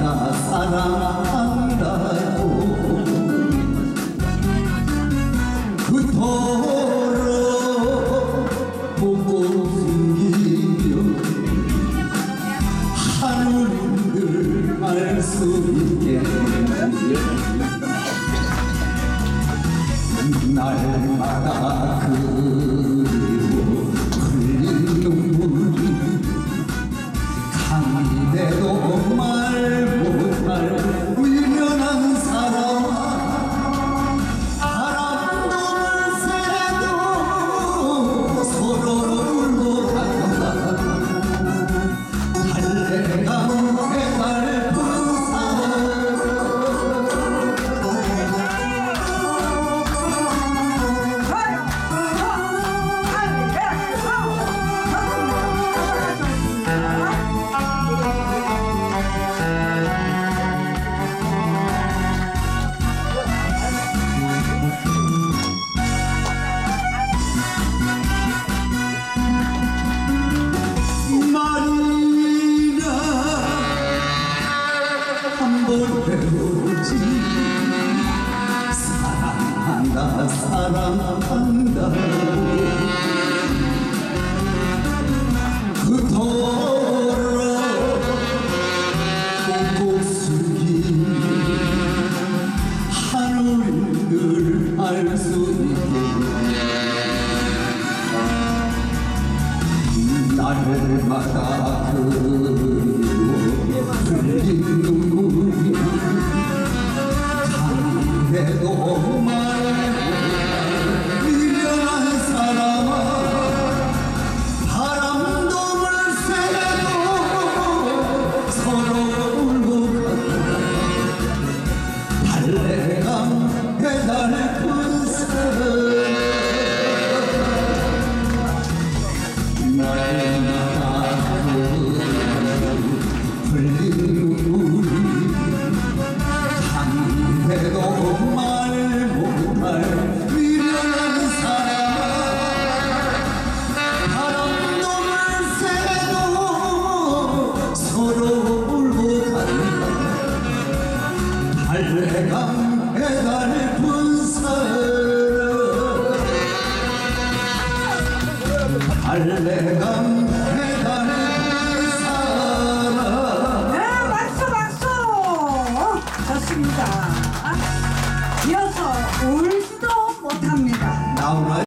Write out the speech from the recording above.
나 사랑한다고 그토록 보고 숨기며 하늘을 알 수 있게 날마다 그 그 못 배우지 사랑한다 사랑한다 그토록 꼭꼭 숨긴 하늘을 알수 있게. 그 날마다 그 perdoa uma 달래감 해달래 사랑 네 박수 박수 좋습니다. 이어서 울지도 못합니다. 나오라